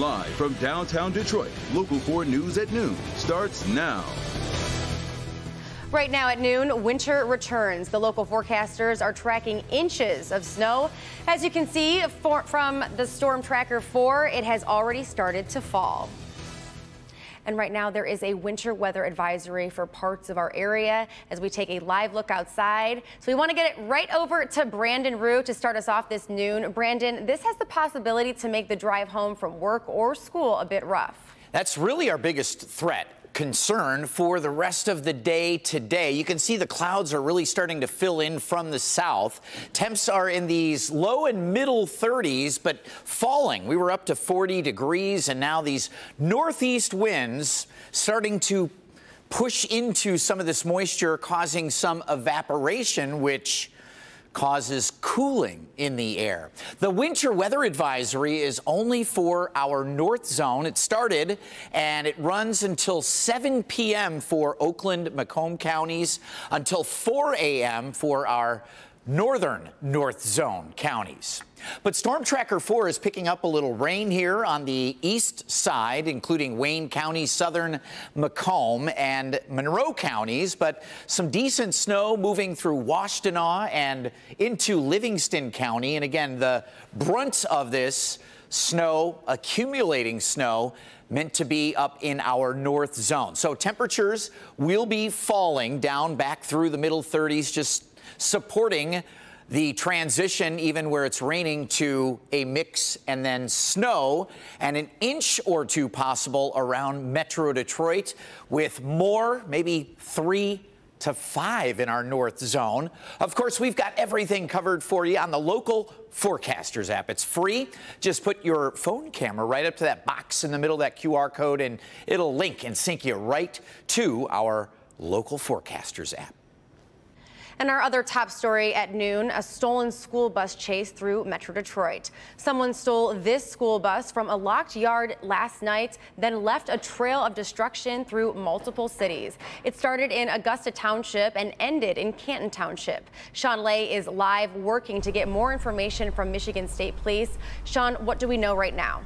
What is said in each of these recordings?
Live from downtown Detroit, Local 4 News at noon starts now. Right now at noon, winter returns. The local forecasters are tracking inches of snow. As you can see for, from the Storm Tracker 4, it has already started to fall. And right now there is a winter weather advisory for parts of our area as we take a live look outside. So we want to get it right over to Brandon Roux to start us off this noon. Brandon, this has the possibility to make the drive home from work or school a bit rough. That's really our biggest threat concern for the rest of the day today. You can see the clouds are really starting to fill in from the south. Temps are in these low and middle 30s, but falling. We were up to 40 degrees, and now these northeast winds starting to push into some of this moisture, causing some evaporation, which causes cooling in the air. The winter weather advisory is only for our north zone. It started and it runs until 7 p.m. for Oakland, Macomb counties, until 4 a.m. for our northern North Zone counties. But Storm Tracker 4 is picking up a little rain here on the east side, including Wayne County, southern Macomb, and Monroe counties, but some decent snow moving through Washtenaw and into Livingston County. And again, the brunt of this snow, accumulating snow, meant to be up in our north zone. So temperatures will be falling down back through the middle 30s, just supporting the transition, even where it's raining, to a mix and then snow, and an inch or two possible around Metro Detroit, with more, maybe three to five in our north zone. Of course, we've got everything covered for you on the local forecasters app. It's free. Just put your phone camera right up to that box in the middle of that QR code, and it'll link and sync you right to our local forecasters app. And our other top story at noon, a stolen school bus chase through Metro Detroit. Someone stole this school bus from a locked yard last night, then left a trail of destruction through multiple cities. It started in Augusta Township and ended in Canton Township. Shawn Ley is live working to get more information from Michigan State Police. Shawn, what do we know right now?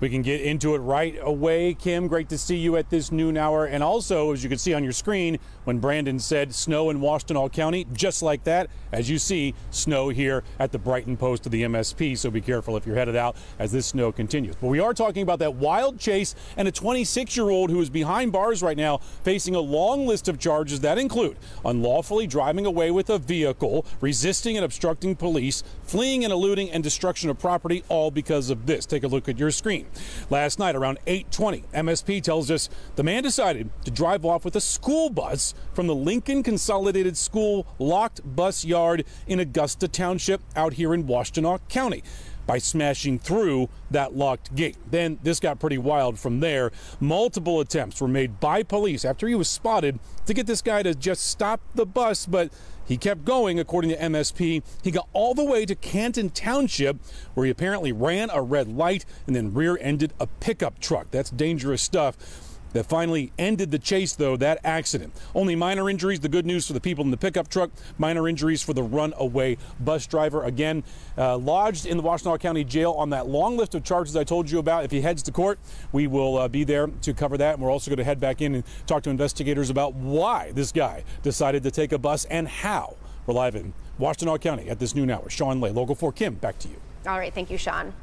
We can get into it right away. Kim, great to see you at this noon hour. And also, as you can see on your screen, when Brandon said snow in Washtenaw County, just like that, as you see, snow here at the Brighton post of the MSP. So be careful if you're headed out as this snow continues. But we are talking about that wild chase and a 26 year old who is behind bars right now facing a long list of charges that include unlawfully driving away with a vehicle, resisting and obstructing police, fleeing and eluding, and destruction of property, all because of this. Take a look at your screen. Last night around 8:20, MSP tells us the man decided to drive off with a school bus from the Lincoln Consolidated School locked bus yard in Augusta Township out here in Washtenaw County by smashing through that locked gate. Then this got pretty wild from there. Multiple attempts were made by police after he was spotted to get this guy to just stop the bus, but he kept going, according to MSP. He got all the way to Canton Township, where he apparently ran a red light and then rear ended a pickup truck. That's dangerous stuff that finally ended the chase, though, that accident. Only minor injuries. The good news for the people in the pickup truck, minor injuries for the runaway bus driver. Again, uh, lodged in the Washtenaw County Jail on that long list of charges I told you about. If he heads to court, we will uh, be there to cover that. And we're also going to head back in and talk to investigators about why this guy decided to take a bus and how. We're live in Washtenaw County at this noon hour. Shawn Ley, Local 4 Kim, back to you. All right, thank you, Shawn.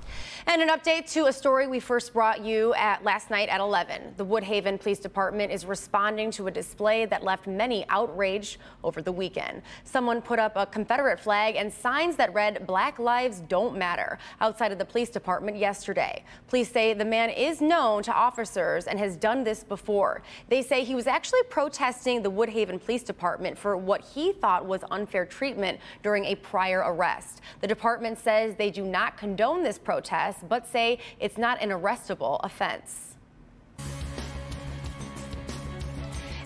And an update to a story we first brought you at last night at 11. The Woodhaven Police Department is responding to a display that left many outraged over the weekend. Someone put up a Confederate flag and signs that read Black Lives Don't Matter outside of the police department yesterday. Police say the man is known to officers and has done this before. They say he was actually protesting the Woodhaven Police Department for what he thought was unfair treatment during a prior arrest. The department says they do not condone this protest but say it's not an arrestable offense.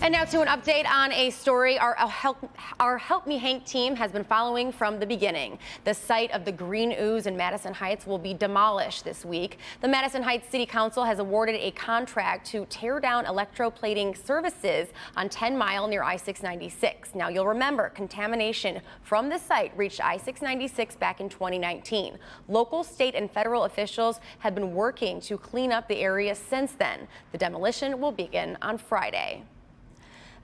And now to an update on a story our Help, our Help Me Hank team has been following from the beginning. The site of the Green Ooze in Madison Heights will be demolished this week. The Madison Heights City Council has awarded a contract to tear down electroplating services on 10 Mile near I-696. Now you'll remember contamination from the site reached I-696 back in 2019. Local, state, and federal officials have been working to clean up the area since then. The demolition will begin on Friday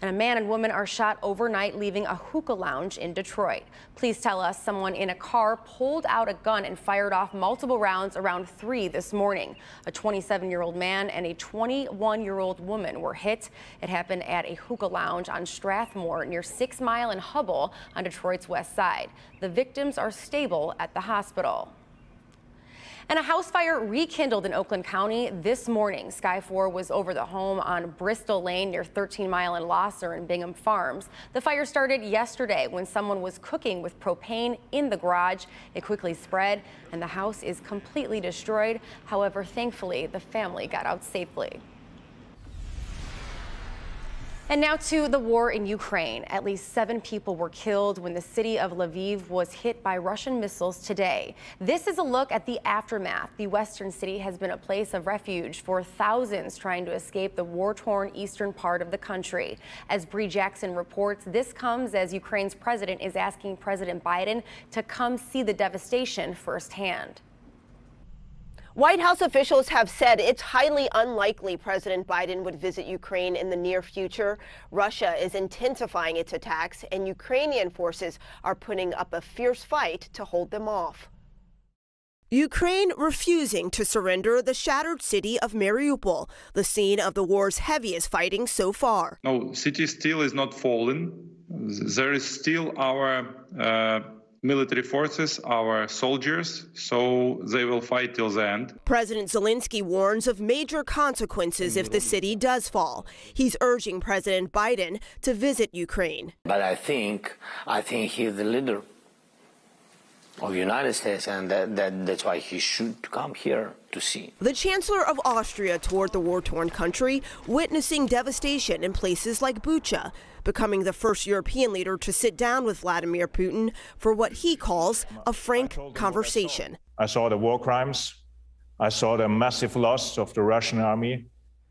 and a man and woman are shot overnight leaving a hookah lounge in Detroit. Please tell us someone in a car pulled out a gun and fired off multiple rounds around 3 this morning. A 27-year-old man and a 21-year-old woman were hit. It happened at a hookah lounge on Strathmore near 6 Mile and Hubbell on Detroit's west side. The victims are stable at the hospital. And a house fire rekindled in Oakland County this morning. Sky 4 was over the home on Bristol Lane near 13 Mile and Lahser in Bingham Farms. The fire started yesterday when someone was cooking with propane in the garage. It quickly spread and the house is completely destroyed. However, thankfully, the family got out safely. And now to the war in Ukraine. At least seven people were killed when the city of Lviv was hit by Russian missiles today. This is a look at the aftermath. The western city has been a place of refuge for thousands trying to escape the war-torn eastern part of the country. As Bree Jackson reports, this comes as Ukraine's president is asking President Biden to come see the devastation firsthand. White House officials have said it's highly unlikely President Biden would visit Ukraine in the near future. Russia is intensifying its attacks, and Ukrainian forces are putting up a fierce fight to hold them off. Ukraine refusing to surrender the shattered city of Mariupol, the scene of the war's heaviest fighting so far. No, city still is not fallen. There is still our uh, military forces, our soldiers, so they will fight till the end. President Zelensky warns of major consequences if the city does fall. He's urging President Biden to visit Ukraine. But I think, I think he's the leader of the United States, and that, that, that's why he should come here to see. The Chancellor of Austria toured the war-torn country, witnessing devastation in places like Bucha, becoming the first European leader to sit down with Vladimir Putin for what he calls a frank conversation. I saw the war crimes, I saw the massive loss of the Russian army,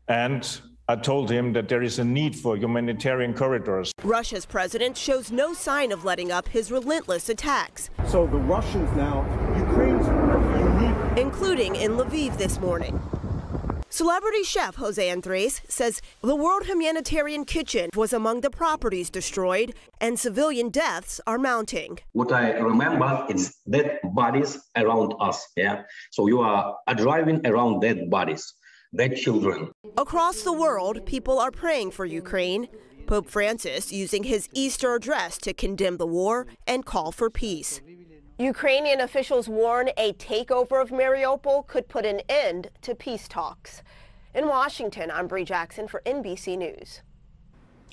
and I told him that there is a need for humanitarian corridors. Russia's president shows no sign of letting up his relentless attacks. So the Russians now, Ukraine's unique. Including in Lviv this morning. Celebrity chef Jose Andres says the World Humanitarian Kitchen was among the properties destroyed and civilian deaths are mounting. What I remember is dead bodies around us. Yeah. So you are driving around dead bodies dead children. Across the world, people are praying for Ukraine. Pope Francis using his Easter address to condemn the war and call for peace. Ukrainian officials warn a takeover of Mariupol could put an end to peace talks. In Washington, I'm Bree Jackson for NBC News.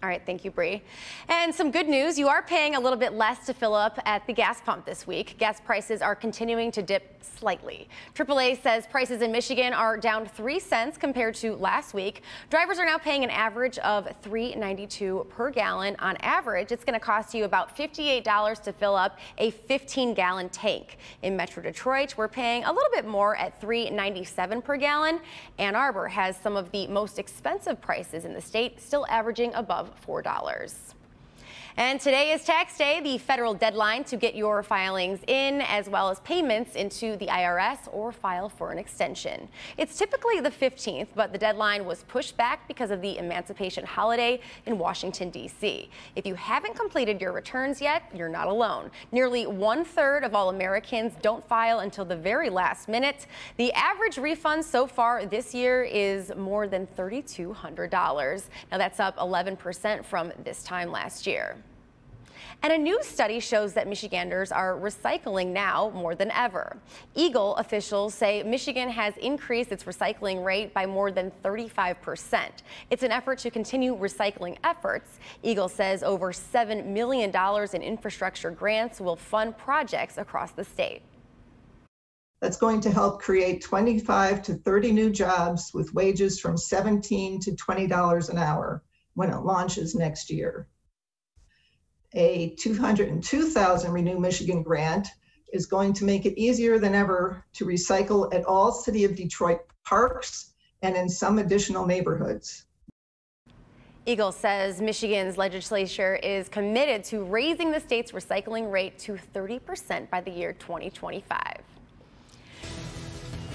All right, thank you, Bree. And some good news, you are paying a little bit less to fill up at the gas pump this week. Gas prices are continuing to dip slightly. AAA says prices in Michigan are down 3 cents compared to last week. Drivers are now paying an average of $3.92 per gallon. On average, it's going to cost you about $58 to fill up a 15-gallon tank. In Metro Detroit, we're paying a little bit more at $3.97 per gallon. Ann Arbor has some of the most expensive prices in the state, still averaging above $4. And today is tax day, the federal deadline to get your filings in as well as payments into the IRS or file for an extension. It's typically the 15th, but the deadline was pushed back because of the emancipation holiday in Washington, D.C. If you haven't completed your returns yet, you're not alone. Nearly one third of all Americans don't file until the very last minute. The average refund so far this year is more than $3,200. Now that's up 11% from this time last year. And a new study shows that Michiganders are recycling now more than ever. EGLE officials say Michigan has increased its recycling rate by more than 35%. It's an effort to continue recycling efforts. EGLE says over $7 million in infrastructure grants will fund projects across the state. That's going to help create 25 to 30 new jobs with wages from 17 to $20 an hour. when it launches next year. A 202,000 Renew Michigan grant is going to make it easier than ever to recycle at all City of Detroit parks and in some additional neighborhoods. EGLE says Michigan's legislature is committed to raising the state's recycling rate to 30% by the year 2025.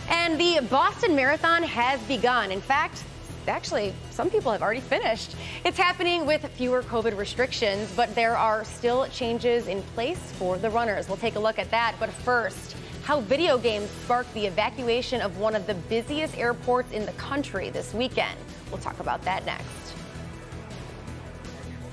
And the Boston Marathon has begun. In fact, actually, some people have already finished. It's happening with fewer COVID restrictions, but there are still changes in place for the runners. We'll take a look at that. But first, how video games sparked the evacuation of one of the busiest airports in the country this weekend. We'll talk about that next.